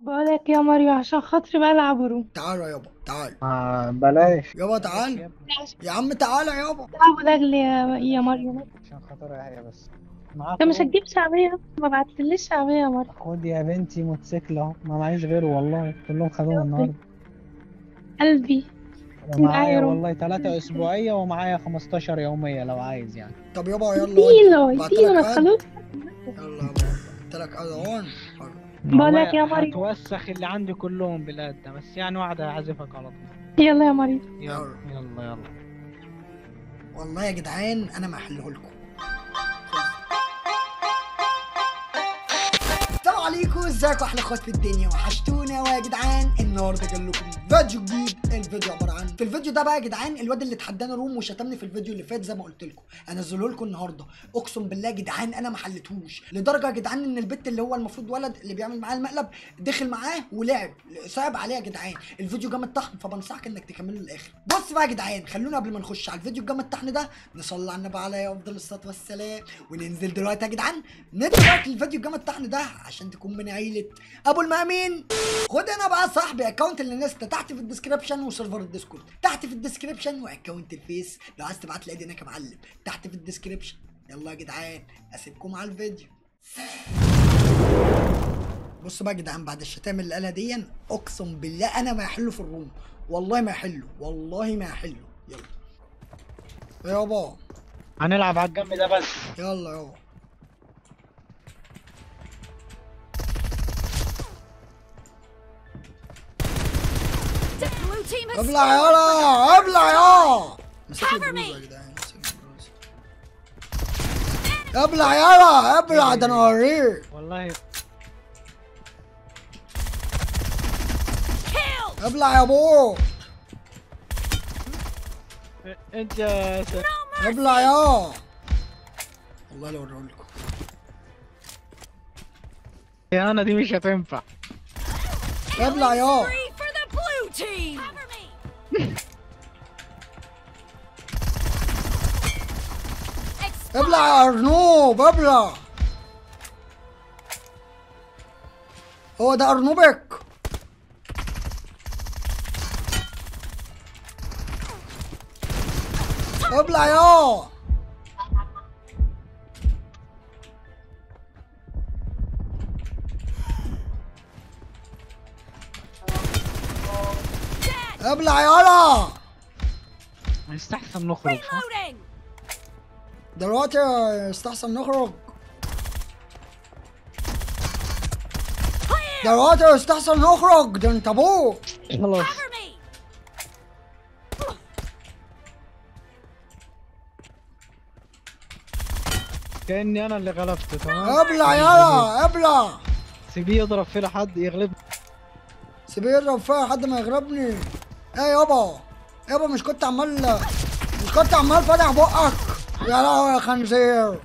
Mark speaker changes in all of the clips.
Speaker 1: بقولك يا ماريو عشان خاطري بلعب روم.
Speaker 2: تعالى يابا تعال
Speaker 3: آه بلاش.
Speaker 2: يابا تعال. يا عم تعالى يابا.
Speaker 1: بلعب لاجل يا يا ماريو.
Speaker 3: عشان خاطرها هي بس.
Speaker 1: انت مش. هتجيب شعبية؟ ما بعتليش شعبية يا ماريو.
Speaker 3: خد يا بنتي موتوسيكل اهو. ما معيش غيره والله. كلهم خدوه النهارده.
Speaker 1: قلبي. الأيرون.
Speaker 3: والله ثلاثة أسبوعية ومعايا 15 يومية لو عايز يعني.
Speaker 2: طب يابا يلا
Speaker 1: ما
Speaker 2: قد.
Speaker 1: تخلوش
Speaker 2: يلا يابا قلت لك اذان
Speaker 1: بقول لك
Speaker 3: والله
Speaker 1: يا مريم.
Speaker 3: هتوسخ اللي عندي كلهم بالقد ده بس يعني واحدة هعزفك على طول.
Speaker 1: يلا يا ماريو
Speaker 3: يلا يلا يلا.
Speaker 2: والله يا جدعان أنا ما احله عليكم ازيكم أحلى اخوات في الدنيا؟ وحشتونا. يا جدعان النهارده جاي لكم فيديو جديد. الفيديو عبارة عن في الفيديو ده بقى يا جدعان الواد اللي اتحدانا روم وشتمني في الفيديو اللي فات زي ما قلت لكم. انزله لكم النهارده. اقسم بالله يا جدعان أنا ما حلتهوش لدرجة يا جدعان ان البت اللي هو المفروض ولد اللي بيعمل معاه المقلب دخل معاه ولعب صعب عليه يا جدعان. الفيديو جامد طحن فبنصحك انك تكمله للآخر. بص بقى يا جدعان خلونا قبل ما نخش على الفيديو الجامد الطحن ده نصلي على النبي عليه افضل الصلاة والسلام وننزل دلوقتي يا جدعان ندخل الفيديو الجامد الطحن ده عشان تكون من عيلة أبو المأمين. خد أنا بقى صاحبي account الانستا تحت في ال description و server الديسكورد. تحت في ال description و account الفيس. لو عايز تبعت لي هناك يا معلم تحت في الديسكربشن يلا يا جدعان أسيبكم على الفيديو. بص بقى يا جدعان بعد الشتائم اللي قالها دي أقسم بالله أنا ما هحله في الروم. والله ما هحله والله ما هحله يلا. يابا.
Speaker 3: هنلعب على الجنب ده بس.
Speaker 2: يلا يابا.
Speaker 4: Team has
Speaker 2: ابلع يلا ابلع يا مسك لي
Speaker 4: Cover
Speaker 2: بروز
Speaker 4: me.
Speaker 2: يا جدعان مسك لي بروز ابلع يلا ابلع ده أنا اوريك
Speaker 3: والله
Speaker 4: killed.
Speaker 2: ابلع يا ابو
Speaker 3: انت يا س-
Speaker 2: ابلع يا والله لو اوريهولكم
Speaker 3: يا أنا دي مش هتنفع
Speaker 2: ابلع يا ابلع يا أرنوب ابلع. هو ده أرنوبك؟ ابلع يا. ابلع يلا
Speaker 3: يستحسن نخرج.
Speaker 2: دلوقتي يستحسن نخرج. دلوقتي يستحسن نخرج ده انت أبوك.
Speaker 3: خلاص. كأني أنا اللي غلبته تمام؟
Speaker 2: ابلع يلا ابلع.
Speaker 3: سيبيه يضرب في حد يغلب
Speaker 2: سيبيه يضرب فيها لحد ما يغربني إيه يابا؟ يابا مش كنت عمال مش كنت عمال فاتح بقك. يا لهوي يا خنزير.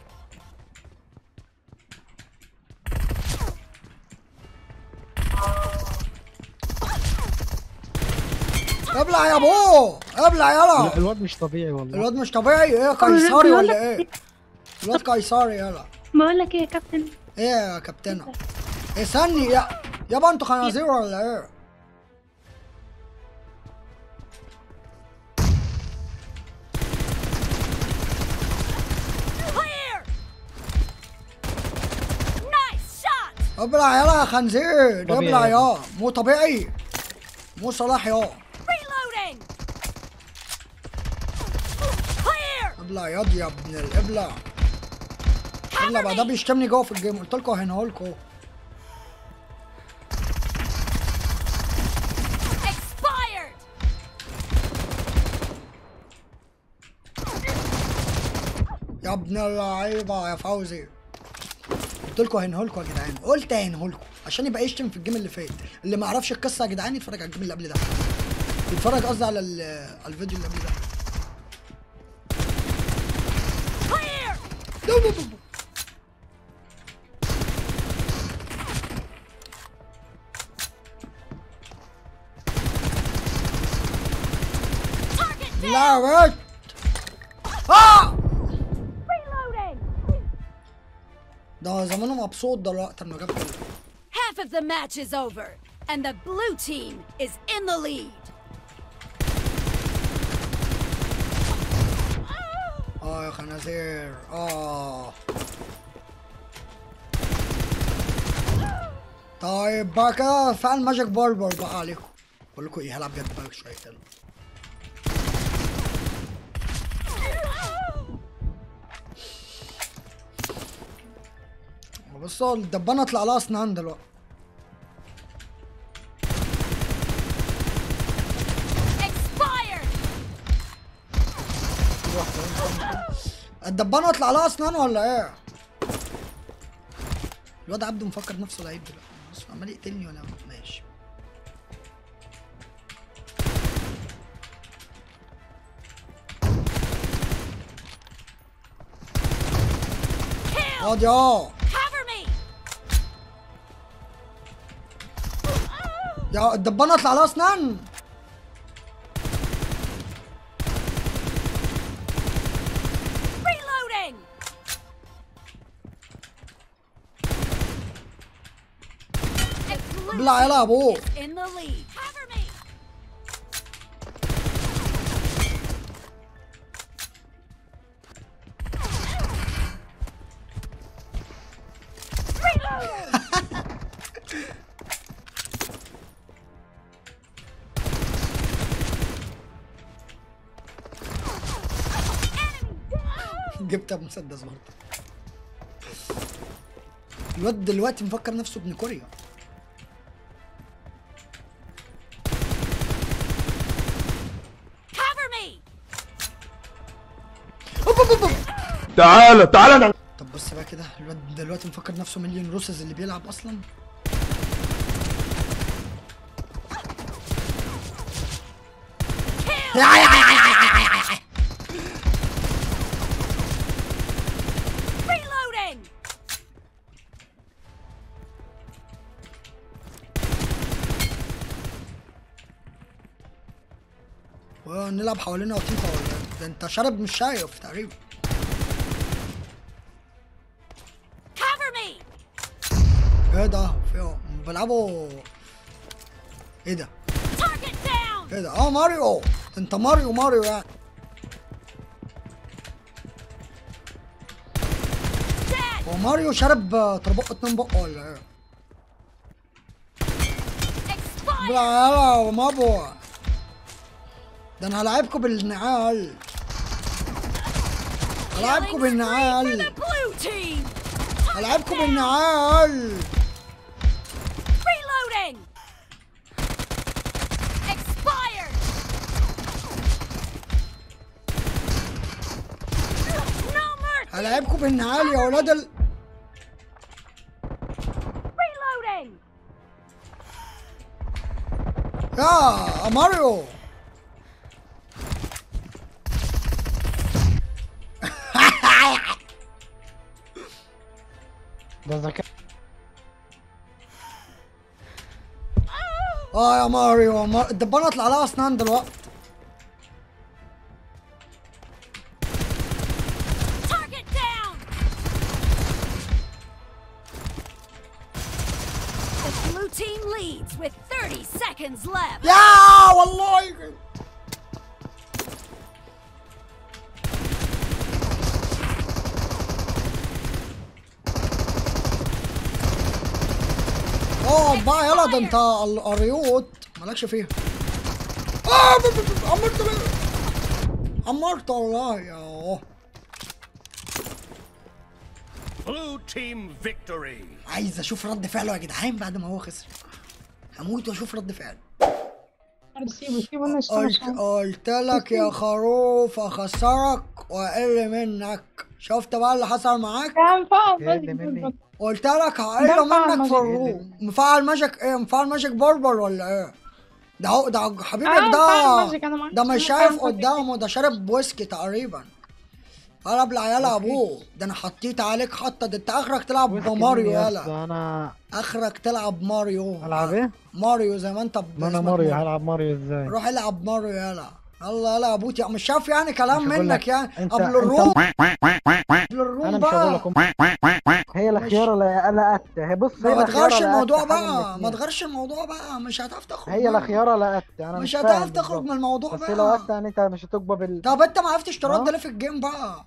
Speaker 2: ابلع يا ابو ابلع يلا.
Speaker 3: الواد مش طبيعي والله.
Speaker 2: الواد مش طبيعي. إيه قيصري ولا إيه؟ الواد قيصري يلا.
Speaker 1: بقول لك إيه يا كابتن؟
Speaker 2: إيه يا كابتنة؟ إيه استني يا يابا أنتوا خنازير ولا
Speaker 4: إيه؟
Speaker 2: ابلع يلا يا خنزير ابلع
Speaker 3: يا
Speaker 2: مو طبيعي. مو صلاح يا. ابلع ياض يا ابن الابلع ابلع بقى ده بيشتمني جوه في ال game. قلت لكم هنهولكوا. يا ابن اللعيبة يا فوزي. قلت لكم هنهولكوا يا جدعان. قلت هنهولكوا عشان يبقى يشتم في ال game اللي فات. اللي ما يعرفش القصة يا جدعان يتفرج على ال game اللي قبل ده. يتفرج قصدي على على الفيديو اللي قبل ده. لا ويت
Speaker 4: آه!
Speaker 2: ده زمانه مبسوط دلوقتي انه جاب كده
Speaker 4: Have Half of the match is over, and the blue team is in the lead.
Speaker 2: آه يا خنازير آه. طيب بقى كده فعل ماجيك باربر بقى عليكم. بقول لكم إيه هلعب جد بقى شوية حلو بصوا الدبانة اطلع لها اسنان دلوقتي! الدبانة اطلع لها اسنان ولا إيه؟ الواد عبده مفكر نفسه لعيب دلوقتي بص عمال يقتلني وأنا ماشي! اقعد آه الدبانه اطلع لها اسنان
Speaker 4: Reloading! And blue
Speaker 2: ابلع يلا يا
Speaker 4: أبوك
Speaker 2: جبتها بمسدس برضه. الواد دلوقتي مفكر نفسه ابن كوريا.
Speaker 5: تعالى تعالى
Speaker 2: طب بص بقى كده الواد دلوقتي مفكر نفسه مليون روسز اللي بيلعب
Speaker 4: أصلا.
Speaker 2: يا يا. ونلعب حوالينا وطيطة ولا؟ ده انت شارب مش شايف تقريبا! إيه ده في بيلعبوا إيه ده! إيه ده آه ماريو انت ماريو ماريو يعني! هو ماريو شارب آه، تربق اتنين بق ولا
Speaker 4: إيه!
Speaker 2: بلا مابو ده أنا هلاعبكم بالنعال. هلاعبكم بالنعال! هلاعبكم بالنعال! هلاعبكم بالنعال يا ولاد ال... يا ماريو.
Speaker 3: ده ذكاء
Speaker 2: آه يا ماريو مار... الدبانة اطلع لها اسنان دلوقتي
Speaker 4: Target down! The blue team leads with 30 seconds left.
Speaker 2: يا والله آه بقى يلا ده انت الاريوت مالكش فيها. آه عمرت. عمرت والله. يا
Speaker 5: Blue team victory.
Speaker 2: عايز أشوف رد فعله يا جدعان بعد ما هو خسر. هموت واشوف رد فعله.
Speaker 1: سيبه سيبه أنا اشتغل
Speaker 2: قلت لك يا خروف أخسرك وأقل منك. شفت بقى اللي حصل معاك؟
Speaker 1: يا عم
Speaker 2: قلت لك هقل منك في.
Speaker 1: ال
Speaker 2: room مفعل magic إيه مفعل magic بربر ولا إيه ده هو ده حبيبك
Speaker 1: آه،
Speaker 2: ده. ده مش شايف. قدامه ده شارب ويسكي تقريبا ابلع يلا أبوه ده أنا حطيت عليك حطة ده أنت آخرك تلعب بماريو
Speaker 3: مين يا
Speaker 2: يلا
Speaker 3: اسطى؟ أنا
Speaker 2: آخرك تلعب ماريو
Speaker 3: ألعب إيه؟
Speaker 2: ماريو زي ما أنت
Speaker 3: ما
Speaker 2: أنا
Speaker 3: ماريو هلعب ماريو إزاي؟
Speaker 2: روح العب ماريو يلا الله لا يا بوتي مش شايف يعني كلام منك
Speaker 3: لك.
Speaker 2: يعني قبل
Speaker 3: ال
Speaker 2: room قبل
Speaker 3: أنا
Speaker 2: ال room
Speaker 3: مش هقول
Speaker 2: بقى
Speaker 3: لكم هي الخيارة لا لا أت هي بص
Speaker 2: ما تغيرش الموضوع بقى ما. تغيرش الموضوع بقى مش هتعرف تخرج
Speaker 3: هي. الخيارة لا أت أنا
Speaker 2: مش
Speaker 3: مش
Speaker 2: هتعرف تخرج. من الموضوع
Speaker 3: بس لو
Speaker 2: بقى
Speaker 3: يعني أنت مش هتقبل بال
Speaker 2: طب أنت ما عرفتش ترد
Speaker 3: آه.
Speaker 2: ليه في ال game بقى